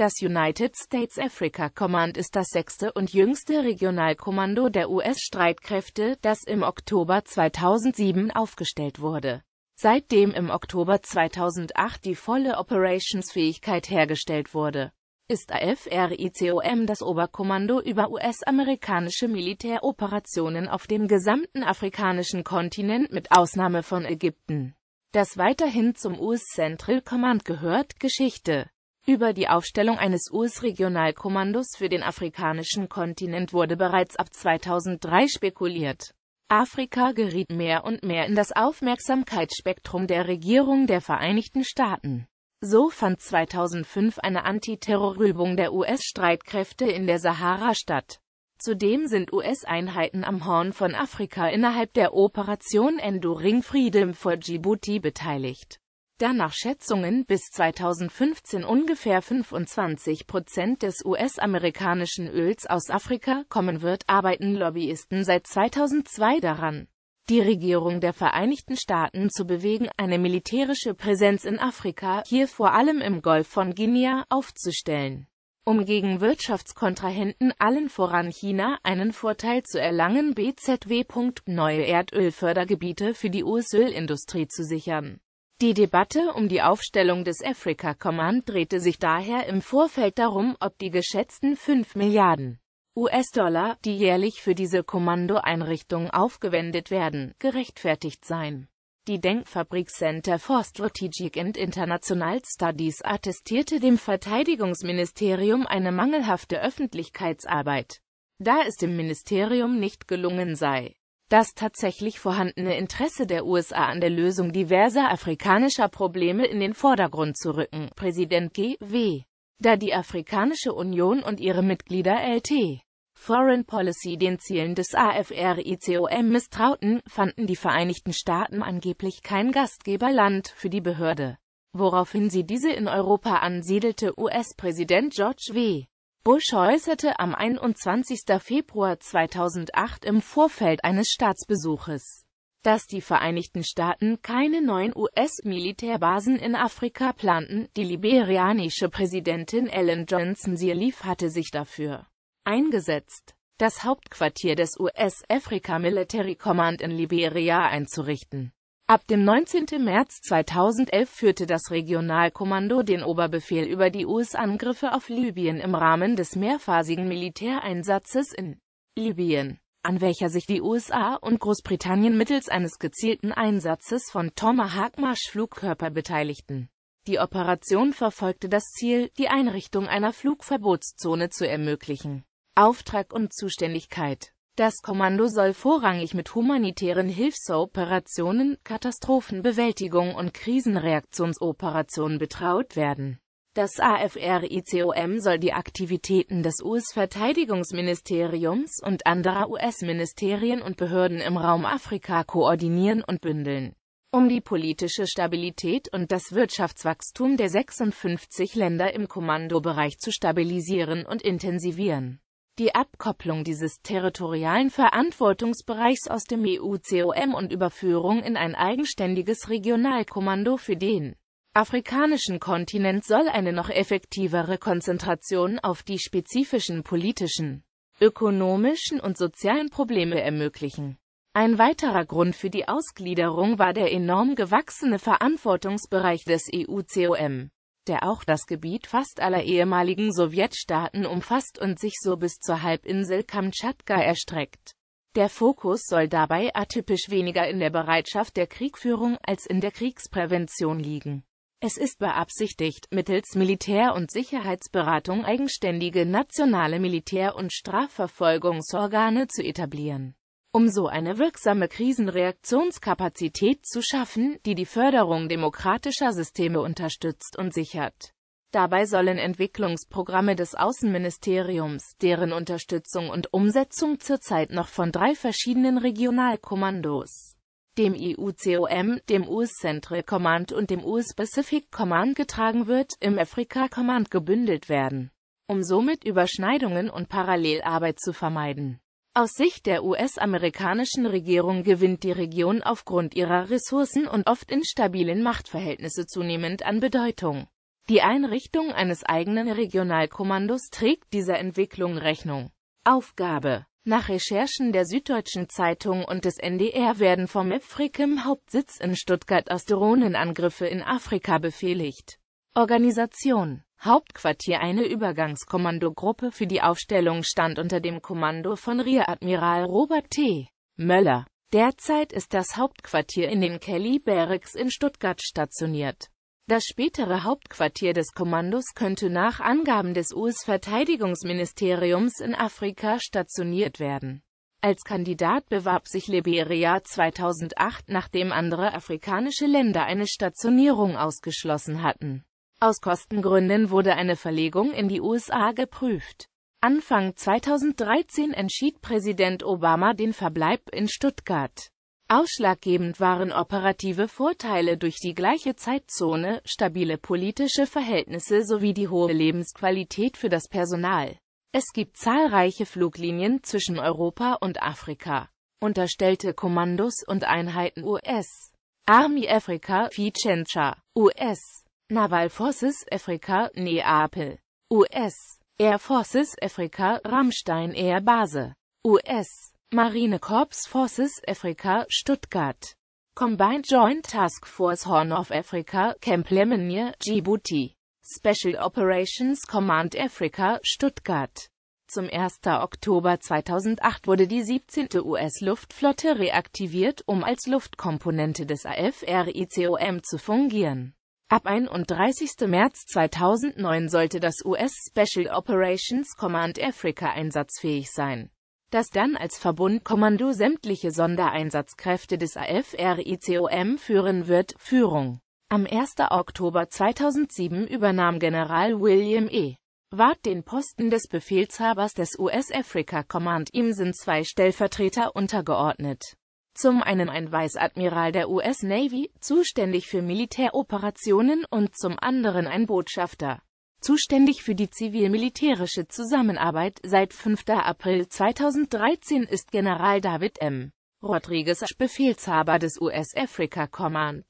Das United States Africa Command ist das sechste und jüngste Regionalkommando der US-Streitkräfte, das im Oktober 2007 aufgestellt wurde. Seitdem im Oktober 2008 die volle Operationsfähigkeit hergestellt wurde, ist AFRICOM das Oberkommando über US-amerikanische Militäroperationen auf dem gesamten afrikanischen Kontinent mit Ausnahme von Ägypten, das weiterhin zum US Central Command gehört. Geschichte über die Aufstellung eines US-Regionalkommandos für den afrikanischen Kontinent wurde bereits ab 2003 spekuliert. Afrika geriet mehr und mehr in das Aufmerksamkeitsspektrum der Regierung der Vereinigten Staaten. So fand 2005 eine Antiterrorübung der US-Streitkräfte in der Sahara statt. Zudem sind US-Einheiten am Horn von Afrika innerhalb der Operation Enduring Freedom for Djibouti beteiligt da nach Schätzungen bis 2015 ungefähr 25 Prozent des US-amerikanischen Öls aus Afrika kommen wird, arbeiten Lobbyisten seit 2002 daran, die Regierung der Vereinigten Staaten zu bewegen, eine militärische Präsenz in Afrika, hier vor allem im Golf von Guinea, aufzustellen um gegen Wirtschaftskontrahenten, allen voran China, einen Vorteil zu erlangen BZW. Neue Erdölfördergebiete für die US-Ölindustrie zu sichern. Die Debatte um die Aufstellung des Africa Command drehte sich daher im Vorfeld darum, ob die geschätzten 5 Milliarden US-Dollar, die jährlich für diese Kommandoeinrichtung aufgewendet werden, gerechtfertigt seien. Die Denkfabrik Center for Strategic and International Studies attestierte dem Verteidigungsministerium eine mangelhafte Öffentlichkeitsarbeit, da es dem Ministerium nicht gelungen sei, das tatsächlich vorhandene Interesse der USA an der Lösung diverser afrikanischer Probleme in den Vordergrund zu rücken. Präsident G.W. Da die Afrikanische Union und ihre Mitglieder LT Foreign Policy den Zielen des AFRICOM misstrauten, fanden die Vereinigten Staaten angeblich kein Gastgeberland für die Behörde, woraufhin sie diese in Europa ansiedelte US-Präsident George W. Bush äußerte am 21. Februar 2008 im Vorfeld eines Staatsbesuches, dass die Vereinigten Staaten keine neuen US-Militärbasen in Afrika planten. Die liberianische Präsidentin Ellen Johnson Sirleaf hatte sich dafür eingesetzt, das Hauptquartier des US-Africa Military Command in Liberia einzurichten Ab dem 19. März 2011 führte das Regionalkommando den Oberbefehl über die US-Angriffe auf Libyen im Rahmen des mehrphasigen Militäreinsatzes in Libyen, an welcher sich die USA und Großbritannien mittels eines gezielten Einsatzes von Tomahawk-Marschflugkörper beteiligten. Die Operation verfolgte das Ziel, die Einrichtung einer Flugverbotszone zu ermöglichen. Auftrag und Zuständigkeit das Kommando soll vorrangig mit humanitären Hilfsoperationen, Katastrophenbewältigung und Krisenreaktionsoperationen betraut werden. Das AFRICOM soll die Aktivitäten des US-Verteidigungsministeriums und anderer US-Ministerien und Behörden im Raum Afrika koordinieren und bündeln, um die politische Stabilität und das Wirtschaftswachstum der 56 Länder im Kommandobereich zu stabilisieren und intensivieren. Die Abkopplung dieses territorialen Verantwortungsbereichs aus dem EUCOM und Überführung in ein eigenständiges Regionalkommando für den afrikanischen Kontinent soll eine noch effektivere Konzentration auf die spezifischen politischen, ökonomischen und sozialen Probleme ermöglichen. Ein weiterer Grund für die Ausgliederung war der enorm gewachsene Verantwortungsbereich des EUCOM der auch das Gebiet fast aller ehemaligen Sowjetstaaten umfasst und sich so bis zur Halbinsel Kamtschatka erstreckt. Der Fokus soll dabei atypisch weniger in der Bereitschaft der Kriegführung als in der Kriegsprävention liegen. Es ist beabsichtigt, mittels Militär- und Sicherheitsberatung eigenständige nationale Militär- und Strafverfolgungsorgane zu etablieren um so eine wirksame Krisenreaktionskapazität zu schaffen, die die Förderung demokratischer Systeme unterstützt und sichert. Dabei sollen Entwicklungsprogramme des Außenministeriums, deren Unterstützung und Umsetzung zurzeit noch von drei verschiedenen Regionalkommandos, dem EUCOM, dem US Central Command und dem US Pacific Command getragen wird, im Afrika Command gebündelt werden, um somit Überschneidungen und Parallelarbeit zu vermeiden. Aus Sicht der US-amerikanischen Regierung gewinnt die Region aufgrund ihrer Ressourcen und oft instabilen Machtverhältnisse zunehmend an Bedeutung. Die Einrichtung eines eigenen Regionalkommandos trägt dieser Entwicklung Rechnung. Aufgabe Nach Recherchen der Süddeutschen Zeitung und des NDR werden vom EFRICAM Hauptsitz in Stuttgart aus Drohnenangriffe in Afrika befehligt. Organisation Hauptquartier Eine Übergangskommandogruppe für die Aufstellung stand unter dem Kommando von Rear Admiral Robert T. Möller. Derzeit ist das Hauptquartier in den Kelly Barracks in Stuttgart stationiert. Das spätere Hauptquartier des Kommandos könnte nach Angaben des US-Verteidigungsministeriums in Afrika stationiert werden. Als Kandidat bewarb sich Liberia 2008, nachdem andere afrikanische Länder eine Stationierung ausgeschlossen hatten. Aus Kostengründen wurde eine Verlegung in die USA geprüft. Anfang 2013 entschied Präsident Obama den Verbleib in Stuttgart. Ausschlaggebend waren operative Vorteile durch die gleiche Zeitzone, stabile politische Verhältnisse sowie die hohe Lebensqualität für das Personal. Es gibt zahlreiche Fluglinien zwischen Europa und Afrika. Unterstellte Kommandos und Einheiten US. Army Africa Vicenza, US. Naval Forces Africa, Neapel, US. Air Forces Africa, Rammstein Air Base, US. Marine Corps Forces Africa, Stuttgart. Combined Joint Task Force Horn of Africa, Camp Lemonnier, Djibouti. Special Operations Command Africa, Stuttgart. Zum 1. Oktober 2008 wurde die 17. US-Luftflotte reaktiviert, um als Luftkomponente des AFRICOM zu fungieren. Ab 31. März 2009 sollte das US Special Operations Command Africa einsatzfähig sein, das dann als Verbundkommando sämtliche Sondereinsatzkräfte des AFRICOM führen wird. Führung Am 1. Oktober 2007 übernahm General William E. Ward den Posten des Befehlshabers des US Africa Command. Ihm sind zwei Stellvertreter untergeordnet zum einen ein Weißadmiral der US Navy, zuständig für Militäroperationen und zum anderen ein Botschafter, zuständig für die zivil-militärische Zusammenarbeit. Seit 5. April 2013 ist General David M. Rodriguez Befehlshaber des US Africa Command.